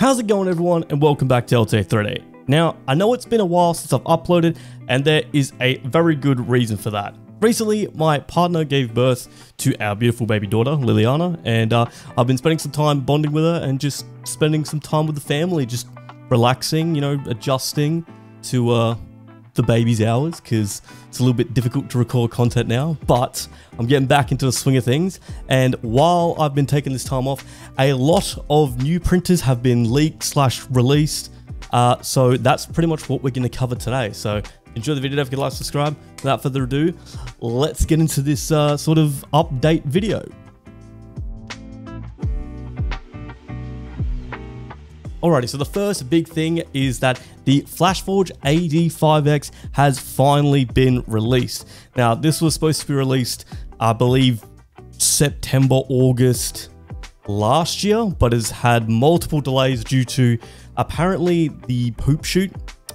How's it going everyone and welcome back to LT3D. Now, I know it's been a while since I've uploaded and there is a very good reason for that. Recently, my partner gave birth to our beautiful baby daughter, Liliana, and uh, I've been spending some time bonding with her and just spending some time with the family, just relaxing, you know, adjusting to uh, the baby's hours because it's a little bit difficult to record content now, but I'm getting back into the swing of things. And while I've been taking this time off, a lot of new printers have been leaked slash released. Uh, so that's pretty much what we're going to cover today. So enjoy the video, don't forget to like, subscribe. Without further ado, let's get into this uh, sort of update video. Alrighty, so the first big thing is that the FlashForge AD5X has finally been released. Now, this was supposed to be released, I believe, September, August last year, but has had multiple delays due to apparently the poop chute.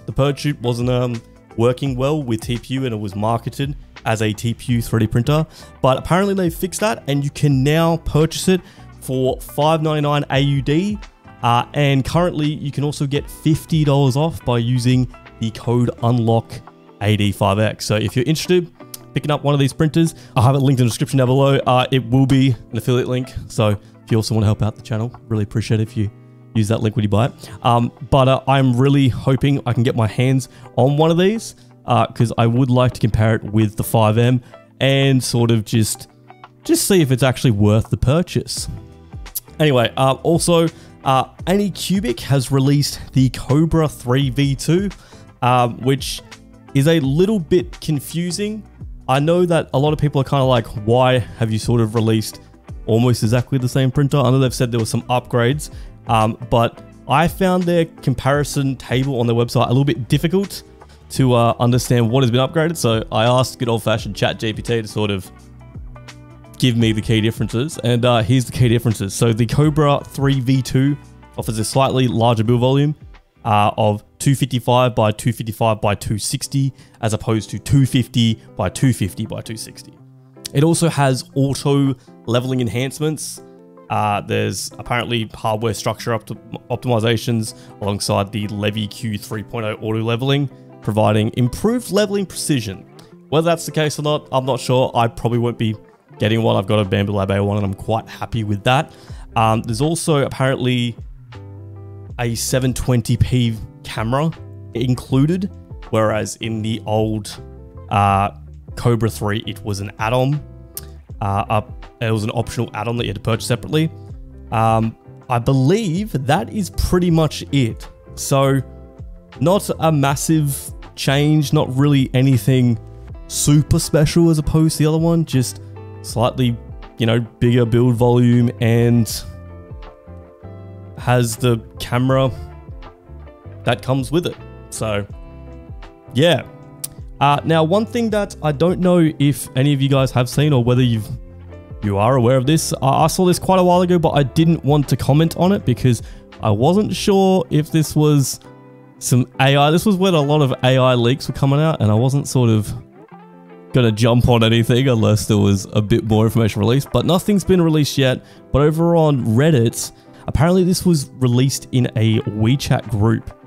The purge chute wasn't um, working well with TPU and it was marketed as a TPU 3D printer, but apparently they fixed that and you can now purchase it for 599 AUD uh, and currently, you can also get $50 off by using the code UNLOCK85X. So if you're interested, picking up one of these printers, I'll have it linked in the description down below. Uh, it will be an affiliate link. So if you also want to help out the channel, really appreciate it if you use that link when you buy it. Um, but uh, I'm really hoping I can get my hands on one of these because uh, I would like to compare it with the 5M and sort of just just see if it's actually worth the purchase. Anyway, uh, also uh, Anycubic has released the Kobra 3 V2, um, which is a little bit confusing. I know that a lot of people are kind of like, why have you sort of released almost exactly the same printer? I know they've said there were some upgrades, um, but I found their comparison table on their website a little bit difficult to uh, understand what has been upgraded. So I asked good old fashioned chat GPT to sort of give me the key differences. And uh, here's the key differences. So the Kobra 3 V2 offers a slightly larger build volume uh, of 255 by 255 by 260 as opposed to 250 by 250 by 260. It also has auto leveling enhancements. Uh, there's apparently hardware structure optimizations alongside the LeviQ 3.0 auto leveling, providing improved leveling precision. Whether that's the case or not, I'm not sure. I probably won't be getting one. I've got a Bambu Lab A1 and I'm quite happy with that. Um, there's also apparently a 720p camera included, whereas in the old uh, Kobra 3, it was an add-on. Uh, it was an optional add-on that you had to purchase separately. Um, I believe that is pretty much it. So, not a massive change, not really anything super special as opposed to the other one, just slightly, you know, bigger build volume and has the camera that comes with it. So, yeah. Uh, now, one thing that I don't know if any of you guys have seen or whether you've you are aware of this. I saw this quite a while ago, but I didn't want to comment on it because I wasn't sure if this was some AI. This was when a lot of AI leaks were coming out, and I wasn't sort of going to jump on anything unless there was a bit more information released, but nothing's been released yet. But over on Reddit, apparently this was released in a WeChat group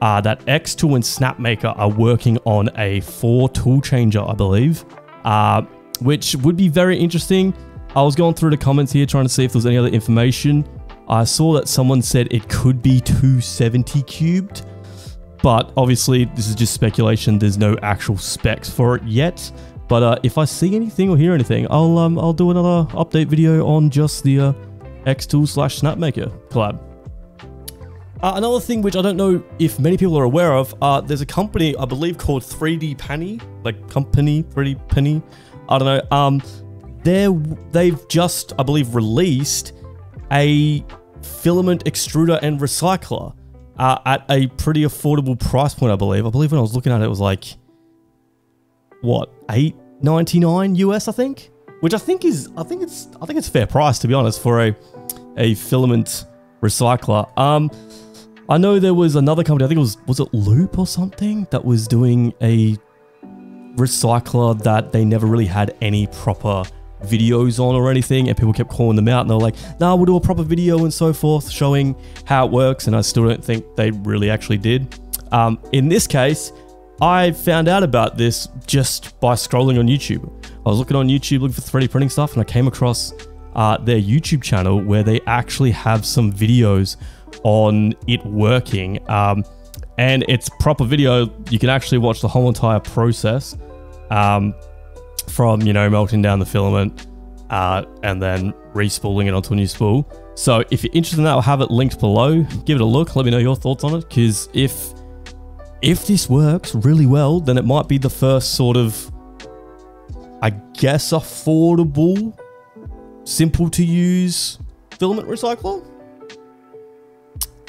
uh, that Xtool and Snapmaker are working on a 4 tool changer, I believe, uh, which would be very interesting. I was going through the comments here trying to see if there was any other information. I saw that someone said it could be 270 cubed, but obviously this is just speculation. There's no actual specs for it yet. But uh, if I see anything or hear anything, I'll um, I'll do another update video on just the uh, Xtool slash Snapmaker collab. Uh, another thing which I don't know if many people are aware of, uh, there's a company I believe called 3Dpany, like company 3Dpany. I don't know. Um, they they've just I believe released a filament extruder and recycler uh, at a pretty affordable price point. I believe. I believe when I was looking at it, it was like what eight 99 US, I think, which I think is I think it's I think it's fair price to be honest for a a filament recycler. Um, I know there was another company. I think it was was it Loop or something that was doing a recycler that they never really had any proper videos on or anything, and people kept calling them out, and they're like, "Nah, we'll do a proper video and so forth, showing how it works." And I still don't think they really actually did. Um, in this case, I found out about this just by scrolling on YouTube. I was looking on YouTube looking for 3D printing stuff, and I came across uh, their YouTube channel where they actually have some videos on it working. Um, and it's proper video. You can actually watch the whole entire process um, from, you know, melting down the filament uh, and then respooling it onto a new spool. So if you're interested in that, I'll have it linked below. Give it a look. Let me know your thoughts on it. Because if if this works really well, then it might be the first sort of, I guess, affordable, simple to use filament recycler.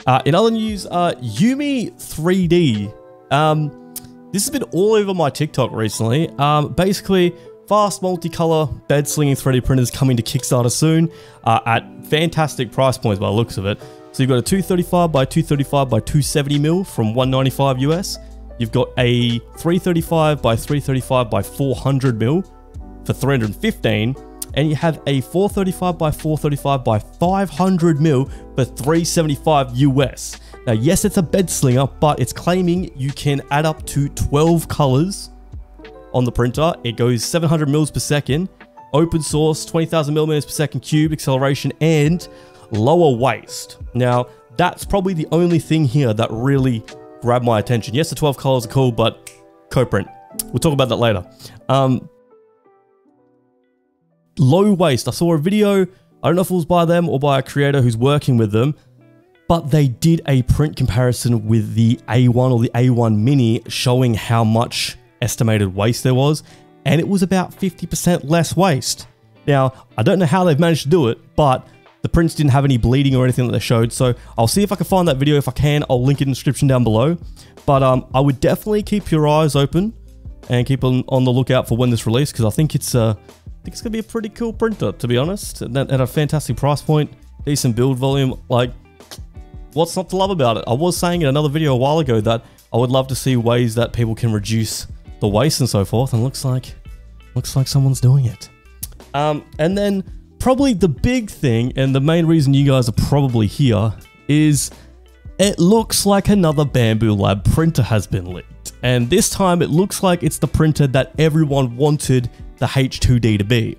Uh, in other news, uh, Yumi 3D. Um, this has been all over my TikTok recently. Um, basically, fast multicolor bed slinging 3D printers coming to Kickstarter soon uh, at fantastic price points by the looks of it. So you've got a 235 by 235 by 270 mil from 195 US. You've got a 335 by 335 by 400 mil for 315 and you have a 435 by 435 by 500 mil for 375 US. Now, yes, it's a bed slinger, but it's claiming you can add up to 12 colors on the printer. It goes 700 mils per second, open source, 20,000 millimeters per second cube acceleration, and lower waste. Now, that's probably the only thing here that really grabbed my attention. Yes, the 12 colors are cool, but co-print. We'll talk about that later. Um, low waste. I saw a video, I don't know if it was by them or by a creator who's working with them, but they did a print comparison with the A1 or the A1 Mini showing how much estimated waste there was, and it was about 50% less waste. Now, I don't know how they've managed to do it, but the prints didn't have any bleeding or anything that they showed, so I'll see if I can find that video. If I can, I'll link it in the description down below. But um, I would definitely keep your eyes open and keep on, on the lookout for when this release, because I think it's uh, I think it's to be a pretty cool printer, to be honest. At, at a fantastic price point, decent build volume. Like, what's not to love about it? I was saying in another video a while ago that I would love to see ways that people can reduce the waste and so forth, and looks like looks like someone's doing it. Um, and then probably the big thing, and the main reason you guys are probably here, is it looks like another Bambu Lab printer has been leaked. And this time it looks like it's the printer that everyone wanted the H2D to be.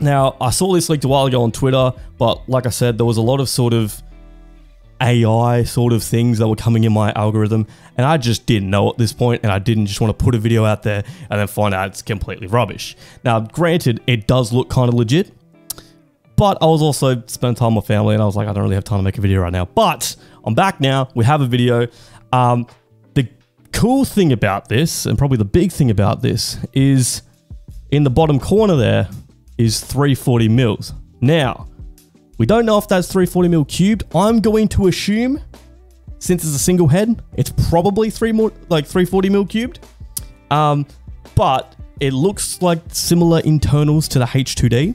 Now, I saw this leaked a while ago on Twitter, but like I said, there was a lot of sort of AI sort of things that were coming in my algorithm, and I just didn't know at this point, and I didn't just want to put a video out there and then find out it's completely rubbish. Now, granted, it does look kind of legit, but I was also spending time with family, and I was like, I don't really have time to make a video right now. But I'm back now. We have a video. Um, the cool thing about this, and probably the big thing about this, is in the bottom corner there is 340 mils. Now, we don't know if that's 340 mil cubed. I'm going to assume, since it's a single head, it's probably three more like 340 mil cubed. Um, but it looks like similar internals to the H2D,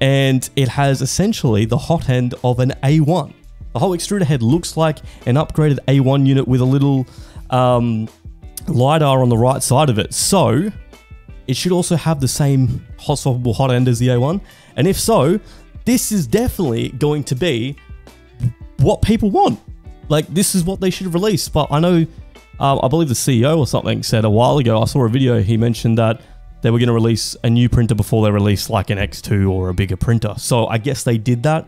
and it has essentially the hot end of an A1. The whole extruder head looks like an upgraded A1 unit with a little um, LiDAR on the right side of it. So it should also have the same hot swappable hot end as the A1. And if so, this is definitely going to be what people want. Like, this is what they should release. But I know, um, I believe the CEO or something said a while ago, I saw a video, he mentioned that they were going to release a new printer before they released like an X2 or a bigger printer. So I guess they did that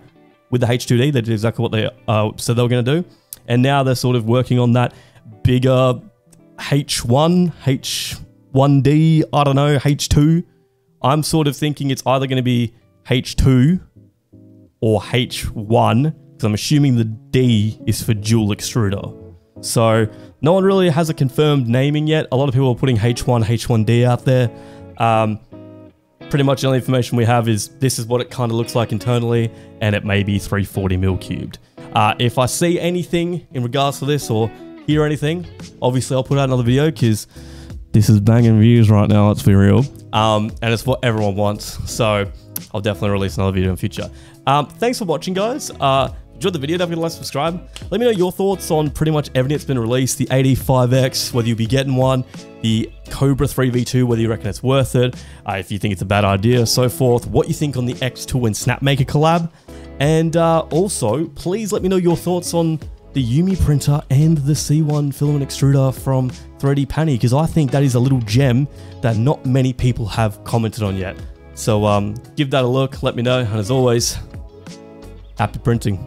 with the H2D. They did exactly what they uh, said they were going to do. And now they're sort of working on that bigger H1, H 1D, I don't know, H2. I'm sort of thinking it's either going to be H2 or H1, because I'm assuming the D is for dual extruder. So no one really has a confirmed naming yet. A lot of people are putting H1, H1D out there. Um, pretty much the only information we have is this is what it kind of looks like internally, and it may be 340 mil cubed. Uh, if I see anything in regards to this or hear anything, obviously I'll put out another video because this is banging views right now, let's be real. Um, and it's what everyone wants. So I'll definitely release another video in future. Um, thanks for watching, guys. Uh, enjoyed the video, don't forget to like, subscribe. Let me know your thoughts on pretty much everything that's been released. The AD5X, whether you'll be getting one, the Kobra 3v2, whether you reckon it's worth it, uh, if you think it's a bad idea, so forth. What you think on the xTool and Snapmaker collab. And uh, also, please let me know your thoughts on the Yumi printer and the C1 filament extruder from 3Dpany, because I think that is a little gem that not many people have commented on yet. So um, give that a look, let me know, and as always, happy printing.